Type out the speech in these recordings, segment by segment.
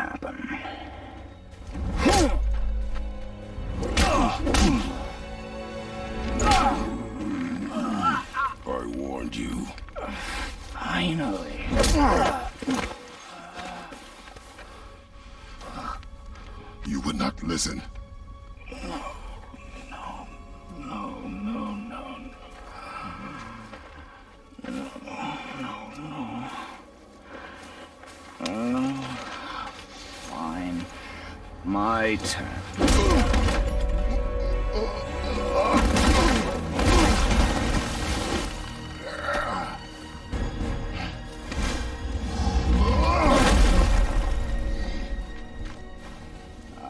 Happen. I warned you. Finally. You would not listen. My turn.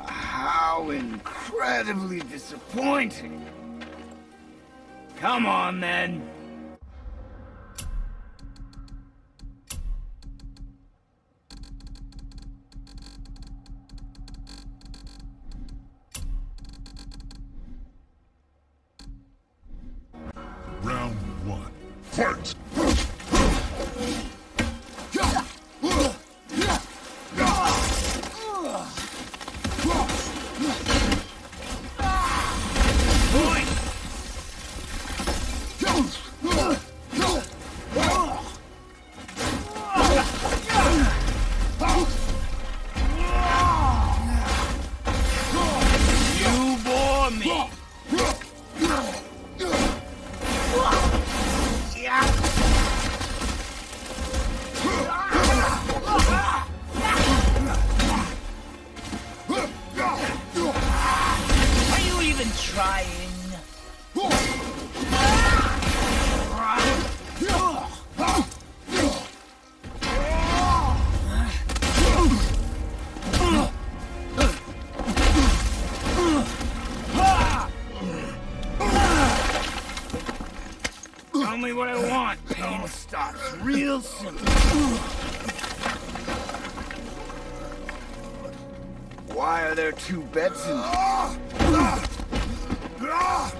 How incredibly disappointing. Come on, then. Fight! Real simple. Why are there two beds in ah! Ah!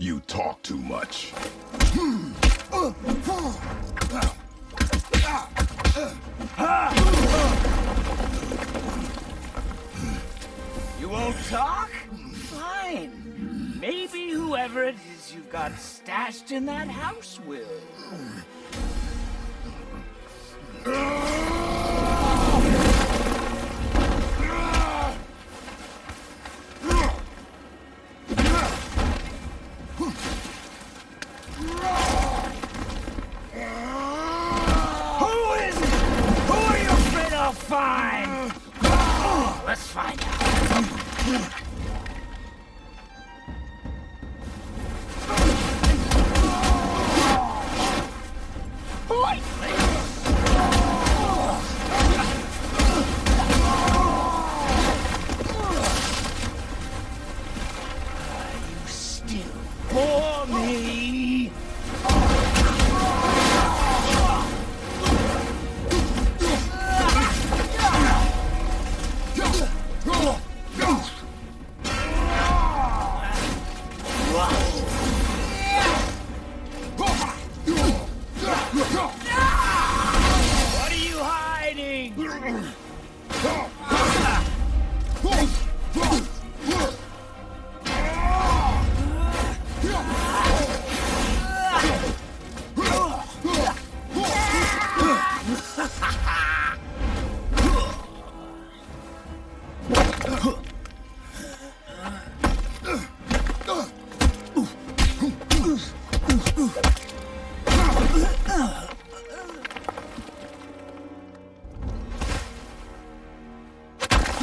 You talk too much. You won't talk? Fine. Maybe whoever it is you've got stashed in that house will.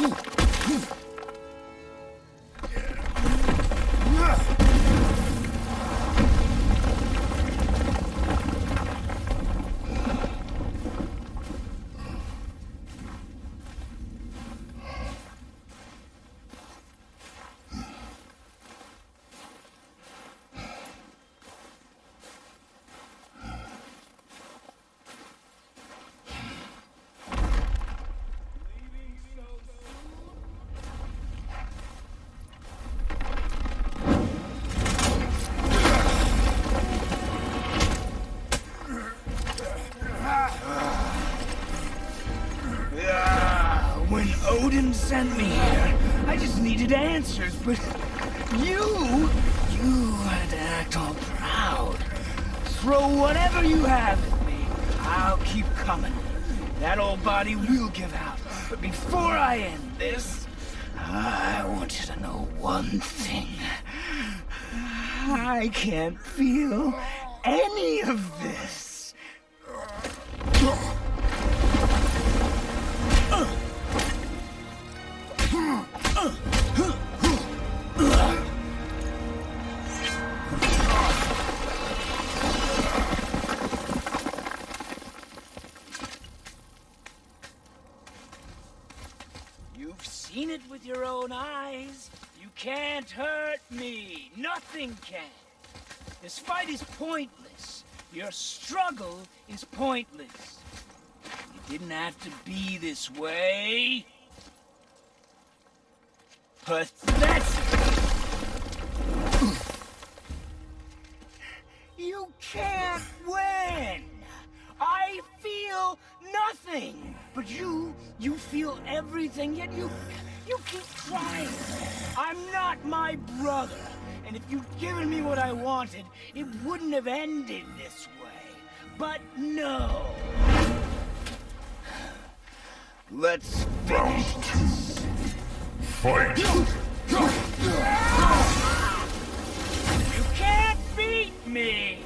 Move! Move! Sent me here, I just needed answers, but you, you had to act all proud. Throw whatever you have at me. I'll keep coming. That old body will give out. But before I end this, I want you to know one thing. I can't feel any of this. You can't hurt me. Nothing can. This fight is pointless. Your struggle is pointless. You didn't have to be this way. Pathetic. You can't win. I feel nothing. But you, you feel everything, yet you, you keep trying. I'm not my brother. And if you'd given me what I wanted, it wouldn't have ended this way. But no. Let's finish this. Fight! You can't beat me!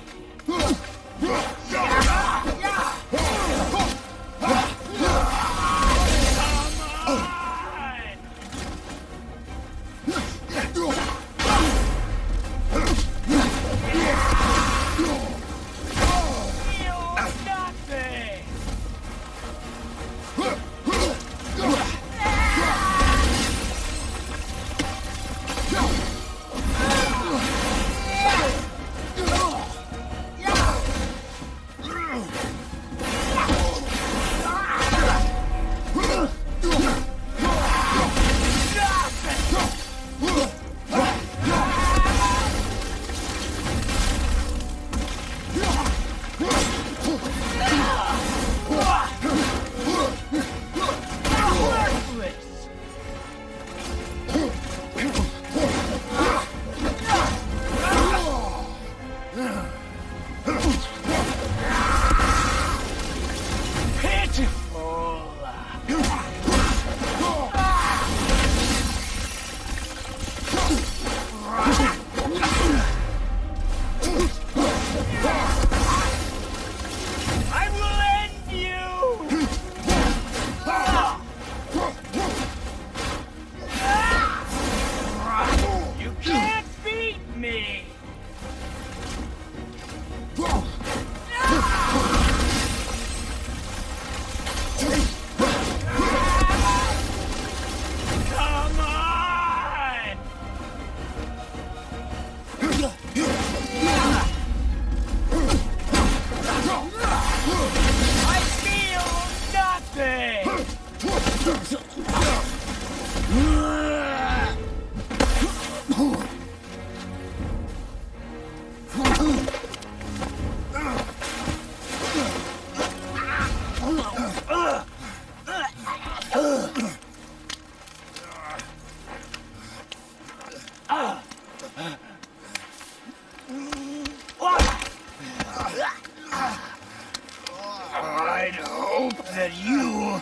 hope that you,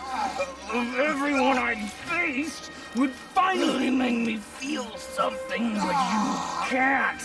of everyone I faced, would finally make me feel something, but you can't.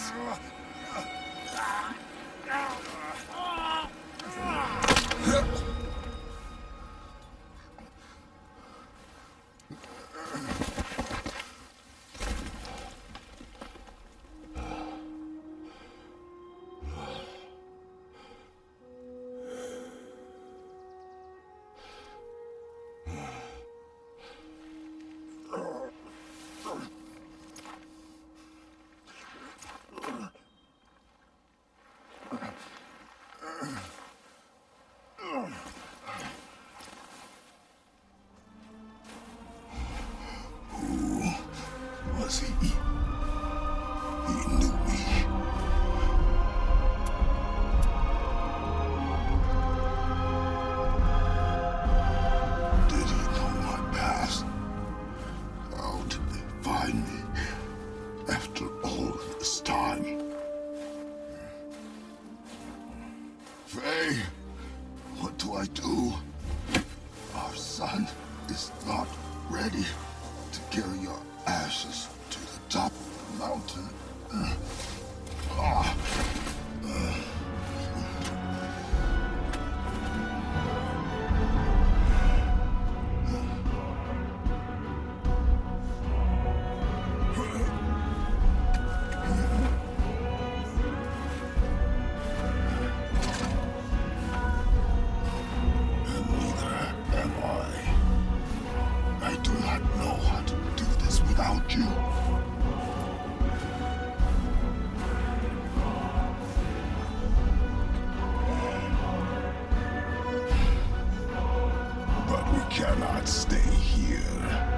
cannot stay here.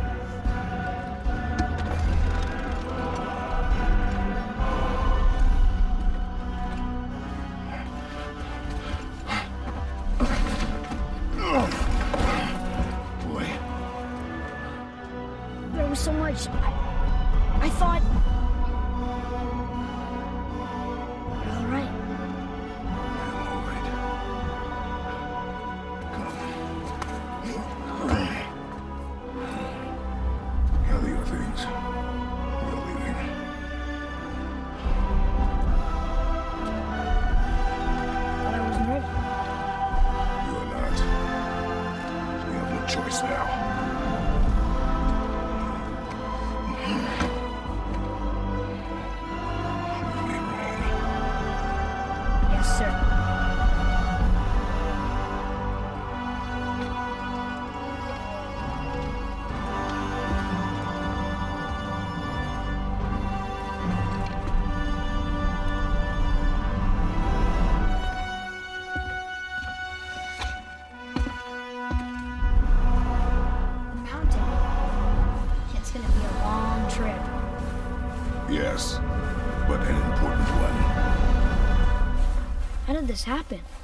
this happen?